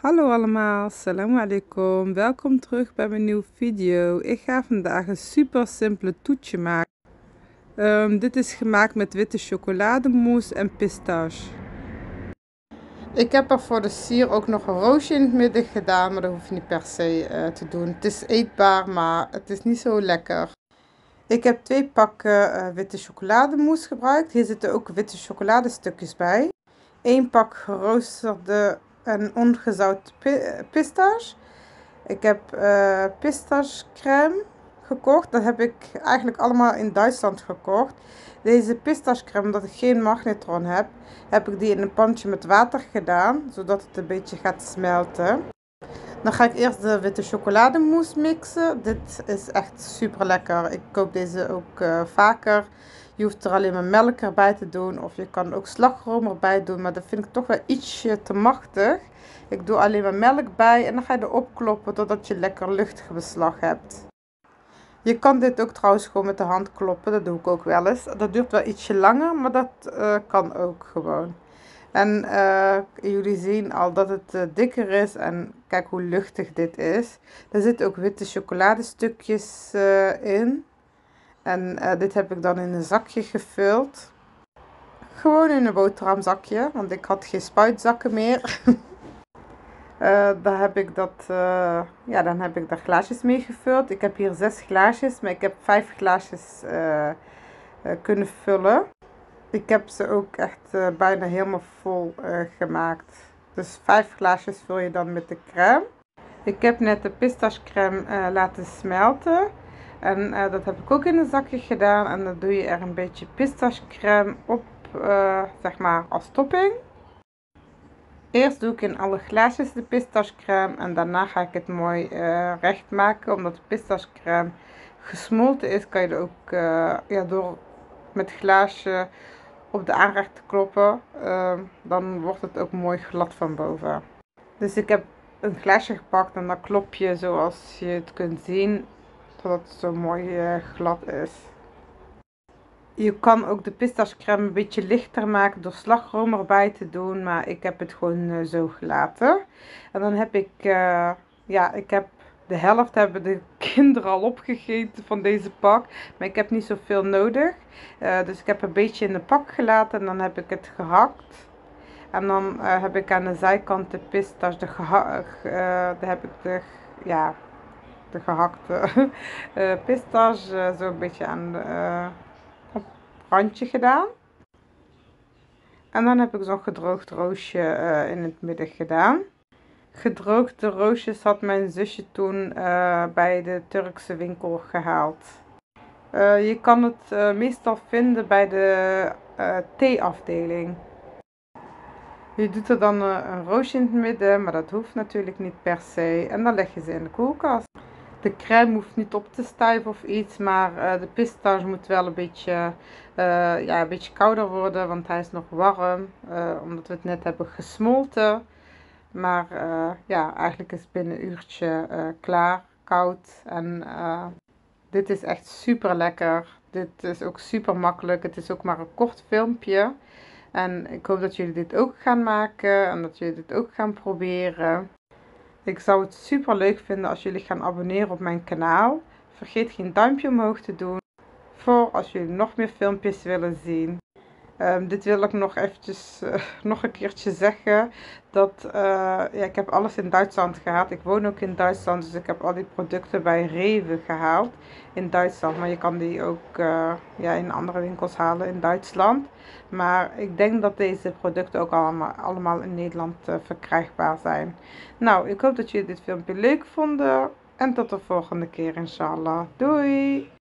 Hallo allemaal, salam alaikum. Welkom terug bij mijn nieuwe video. Ik ga vandaag een super simpele toetje maken. Um, dit is gemaakt met witte chocolademousse en pistache. Ik heb er voor de sier ook nog een roosje in het midden gedaan, maar dat hoef je niet per se uh, te doen. Het is eetbaar, maar het is niet zo lekker. Ik heb twee pakken uh, witte chocolademousse gebruikt. Hier zitten ook witte chocoladestukjes bij. 1 pak geroosterde en ongezout pistache. Ik heb uh, pistachecrème gekocht. Dat heb ik eigenlijk allemaal in Duitsland gekocht. Deze pistachecrème, omdat ik geen magnetron heb, heb ik die in een pandje met water gedaan, zodat het een beetje gaat smelten. Dan ga ik eerst de witte chocolademousse mixen. Dit is echt super lekker. Ik koop deze ook uh, vaker. Je hoeft er alleen maar melk erbij te doen. Of je kan ook slagroom erbij doen. Maar dat vind ik toch wel ietsje te machtig. Ik doe alleen maar melk bij. En dan ga je erop kloppen totdat je lekker luchtig beslag hebt. Je kan dit ook trouwens gewoon met de hand kloppen. Dat doe ik ook wel eens. Dat duurt wel ietsje langer. Maar dat uh, kan ook gewoon. En uh, jullie zien al dat het uh, dikker is. En kijk hoe luchtig dit is. Er zitten ook witte chocoladestukjes in. En dit heb ik dan in een zakje gevuld. Gewoon in een boterhamzakje. Want ik had geen spuitzakken meer. daar heb ik dat, ja, dan heb ik daar glaasjes mee gevuld. Ik heb hier zes glaasjes. Maar ik heb vijf glaasjes kunnen vullen. Ik heb ze ook echt uh, bijna helemaal vol uh, gemaakt. Dus vijf glaasjes vul je dan met de crème. Ik heb net de pistachecrème uh, laten smelten. En dat heb ik ook in een zakje gedaan. En dan doe je er een beetje pistachecrème op, zeg maar, als topping. Eerst doe ik in alle glaasjes de pistachecrème. En daarna ga ik het mooi recht maken. Omdat de pistachecrème gesmolten is, kan je er ook ja, door met glaasje op de aanrecht te kloppen, dan wordt het ook mooi glad van boven. Dus ik heb een glaasje gepakt en dan klop je zoals je het kunt zien, totdat het zo mooi uh, glad is. Je kan ook de pistachecrème een beetje lichter maken door slagroom erbij te doen, maar ik heb het gewoon uh, zo gelaten. En dan heb ik, uh, ja, ik heb de helft hebben de kinderen al opgegeten van deze pak. Maar ik heb niet zoveel nodig. Dus ik heb een beetje in de pak gelaten en dan heb ik het gehakt. En dan heb ik aan de zijkant de pistache, de, geha daar heb ik de, ja, de gehakte pistache zo een beetje aan op het randje gedaan. En dan heb ik zo'n gedroogd roosje in het midden gedaan. Gedroogde roosjes had mijn zusje toen uh, bij de Turkse winkel gehaald. Uh, je kan het uh, meestal vinden bij de theeafdeling. Je doet er dan een roosje in het midden, maar dat hoeft natuurlijk niet per se. En dan leg je ze in de koelkast. De crème hoeft niet op te stijven of iets, maar de pistache moet wel een beetje, ja, een beetje kouder worden, want hij is nog warm, omdat we het net hebben gesmolten. Maar ja, eigenlijk is het binnen een uurtje klaar, koud. En dit is echt super lekker. Dit is ook super makkelijk. Het is ook maar een kort filmpje. En ik hoop dat jullie dit ook gaan maken en dat jullie dit ook gaan proberen. Ik zou het super leuk vinden als jullie gaan abonneren op mijn kanaal. Vergeet geen duimpje omhoog te doen voor als jullie nog meer filmpjes willen zien. Um, dit wil ik nog eventjes uh, nog een keertje zeggen. Dat uh, ja, ik heb alles in Duitsland gehaald. Ik woon ook in Duitsland, dus ik heb al die producten bij Rewe gehaald in Duitsland. Maar je kan die ook uh, ja, in andere winkels halen in Duitsland. Maar ik denk dat deze producten ook allemaal, allemaal in Nederland verkrijgbaar zijn. Nou, ik hoop dat jullie dit filmpje leuk vonden. En tot de volgende keer inshallah. Doei!